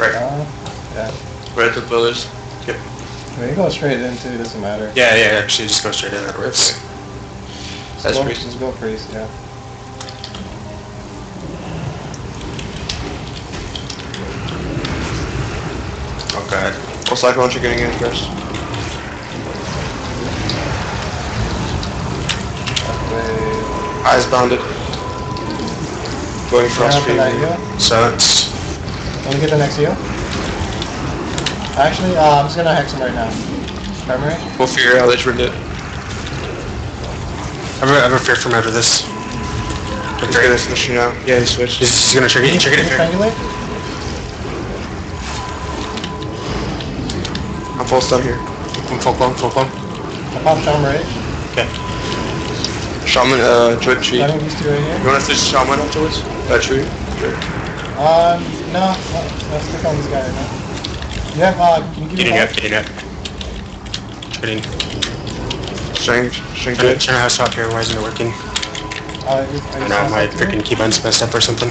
Right. Uh, yeah. Right at the pillars. Yep. Mean, you go straight into, it doesn't matter. Yeah, yeah, actually, just go straight in, that works. That's go, pretty- Just go priest, yeah. Oh god. What's like once you're getting in first? Eyes bounded. Going After that heal? Silence. Let me get the next heal. Actually, uh, I'm just gonna hex him right now. Memory? Full fear, I'll let you it. I have a, I have a fear from out of this. He's gonna finish you now. Yeah, he switched. He's, he's gonna trigger it, trigger it, Can you trigger it. triangulate? I'm full stun here. I'm full clone, full clone. I popped Shaman Rage. Okay. Shaman, uh, Druid Tree. Stunning these two right here. You wanna switch Shaman afterwards? Uh, Tree? Tree. Um, no, no, let's stick on this guy right now. You have, uh, can you give me Getting help? up, getting up. Getting. Strength, strength Trying good. to have swap here, why isn't it working? Uh, is- are I you know, my still freaking keybind's messed up or something.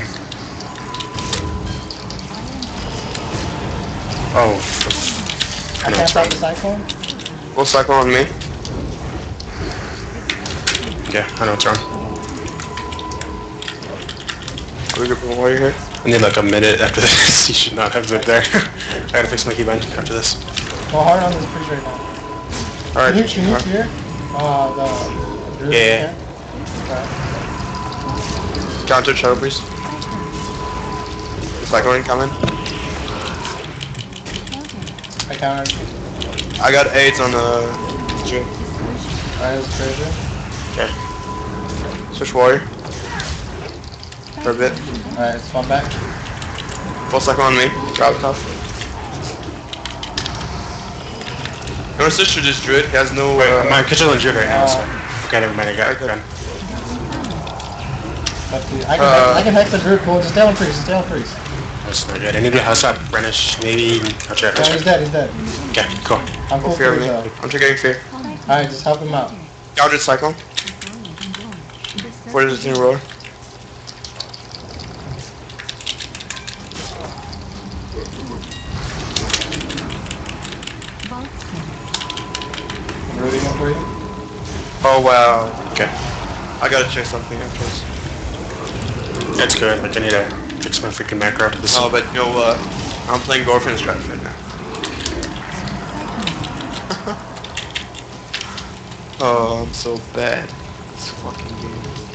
Oh, f- I I know can't what's stop the cyclone? Full cycle on me. Yeah, I know what's wrong. Are we good for warrior here? I need like a minute after this. You should not have lived there. I gotta fix my keybind after this. Go hard on this priest right now. Alright. You, can you fear? Uh, the... Yeah, yeah. Okay. Counter Shadow Priest. Cycle incoming. I countered. I got AIDS on the. Alright, treasure. Okay. Switch warrior. For a bit. Alright, let's back. Full cycle on me. Drop it off. I'm gonna switch to this druid. He has no. Wait, Uh, my kitchen on Jude right now, so. Okay, never mind, I got it Okay. done. I can Uh, hex, I can hex the druid. Cool, just stay on priest. Just stay on priest. That's not good. I need to house up Renish, maybe. I'll try No, house he's dead. He's dead. Okay, cool. I'm full cool fear for me. though. I'm taking fear. Alright, just help him out. Eldritch cycle. For this new roar. For you. Oh wow. Okay. I gotta check something afterwards. That's good, but I need to fix my freaking macro. This Oh, but you know what? I'm playing Girlfriend's Draft right now. oh, I'm so bad. This fucking game.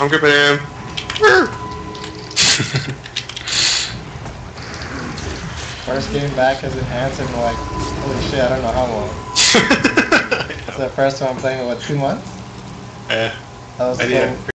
I'm gripping him. First game back as enhanced in like, holy shit, I don't know how long. It's the first time I'm playing in what, two months? Yeah. That was I so need to